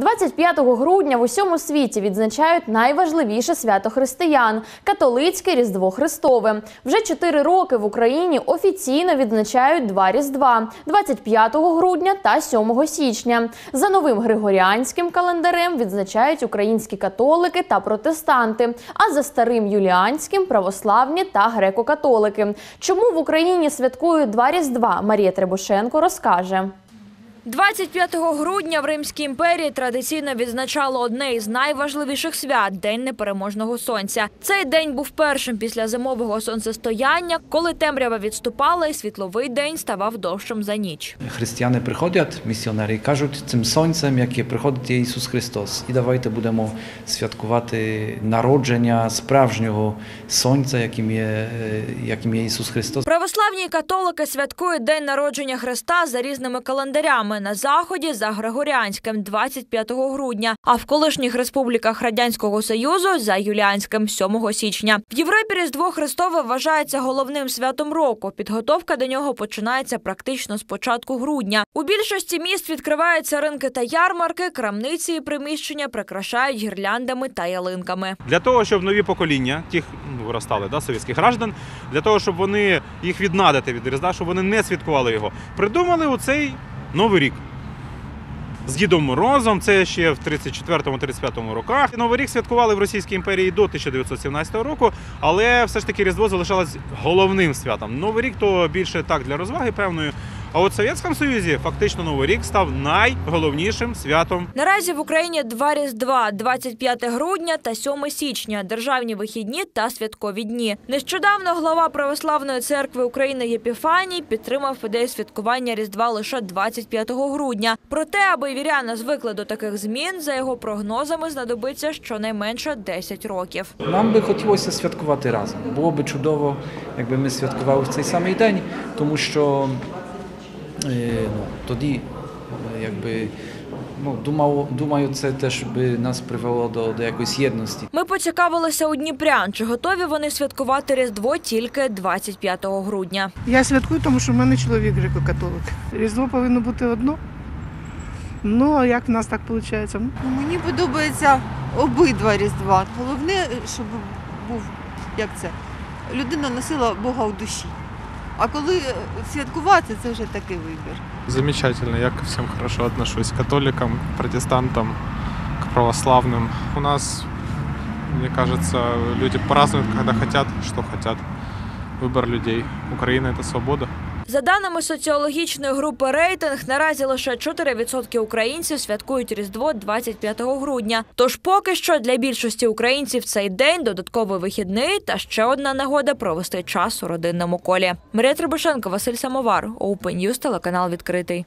25 грудня в усьому світі відзначають найважливіше свято християн католицьке Різдво Христове. Вже чотири роки в Україні офіційно відзначають два Різдва 25 грудня та 7 січня. За новим григоріанським календарем відзначають українські католики та протестанти, а за старим юліанським православні та греко-католики. Чому в Україні святкують два Різдва? Марія Требушенко розкаже. 25 грудня в Римській імперії традиційно відзначало одне із найважливіших свят День непереможного сонця. Цей день був першим після зимового сонцестояння, коли темрява відступала і світловий день ставав довшим за ніч. Християни приходять, місіонери, і кажуть цим сонцем, яке приходить є Ісус Христос. І давайте будемо святкувати народження справжнього сонця, яким є, е, яким є Ісус Христос. Православні і католики святкують день народження Христа за різними календарями. На заході за Григоріанським 25 грудня, а в колишніх республіках Радянського Союзу за Юліанським 7 січня. В Європі Різдво Христове вважається головним святом року. Підготовка до нього починається практично з початку грудня. У більшості міст відкриваються ринки та ярмарки, крамниці і приміщення прикрашають гірляндами та ялинками. для того, щоб нові покоління, тих ну, виростали, да, совєтських граждан, для того, щоб вони їх віднадити від Різдва, щоб вони не святкували його, придумали оцей Новий рік. З Дідом Морозом, це ще в 34-35 роках. Новий рік святкували в Російській імперії до 1917 року, але все ж таки Різдво залишалось головним святом. Новий рік то більше так для розваги певної. А от в Совєтському Союзі фактично Новий рік став найголовнішим святом Наразі в Україні два різдва 25 грудня та 7 січня, державні вихідні та святкові дні. Нещодавно глава Православної церкви України Єпіфаній підтримав ідею святкування Різдва лише 25 грудня. Проте, аби віряни звикли до таких змін, за його прогнозами знадобиться щонайменше 10 років. Нам би хотілося святкувати разом. Було би чудово, якби ми святкували в цей самий день, тому що ну, тоді, е, якби, ну, думав, думаю, це теж би нас привело до, до якоїсь єдності. Ми поцікавилися у Дніпрян, чи готові вони святкувати Різдво тільки 25 грудня. Я святкую, тому що в мене чоловік греко-католик. Різдво повинно бути одно. Ну, а як в нас так виходить? Ну, Мені подобається обидва різдва. Головне, щоб був як це, людина носила Бога в душі. А коли е, святкувати, це вже такий вибір. Замечательно, я ко всем хорошо отношусь, к католикам, к протестантам, к православным. У нас, мне кажется, люди празднуют, когда хотят, что хотят. Выбор людей. Украина – это свобода. За даними соціологічної групи рейтинг, наразі лише 4% українців святкують Різдво 25 грудня. Тож поки що для більшості українців цей день додатковий вихідний та ще одна нагода провести час у родинному колі. Марія Требушенко, Василь Самовар, Open News, телеканал відкритий.